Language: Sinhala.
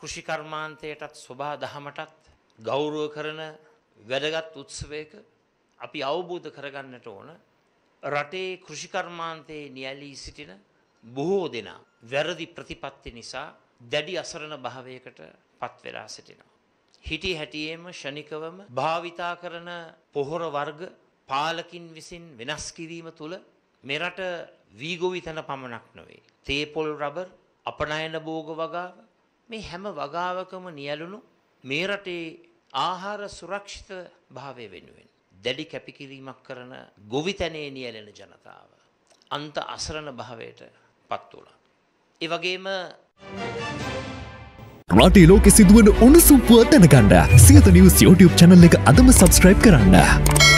කෘෂිකර්මාන්තයටත් ස්වභා දහමටත් ගෞරව කරන වැදගත් උත්සවයක අපි අවබෝධ කරගන්නට ඕන රටේ කෘෂිකර්මාන්තයේ නියැලී සිටින බොහෝ දෙනා වැරදි ප්‍රතිපත්ති නිසා දැඩි අසරණ භාවයකට පත්වෙලා සිටිනවා. හිටි හැටියේම ෂණිකවම භාවිතා කරන පොහොර වර්ග පාලකින් විසින් වෙනස් කිරීම තුළ මෙරට වීගොවි තැන පමණක් නොවේ. තේපොල් රබර් අපනයන බෝග වගාව මේ හැම වගාවකම නියලුණු මේ රටේ ආහාර සුරක්ෂිත භාවය වෙනුවෙන්. දැඩි කැපිකිරීමක් කරන ගොවිතැනේ නියලෙන ජනතාව. අන්ත අසරණ භාවයට පත් වුණා. ඒ වගේම රටේ ලෝකෙ සිදුවන උණුසුම් පුවත් දැනගන්න සියත නිවස් YouTube channel එක අදම subscribe කරන්න.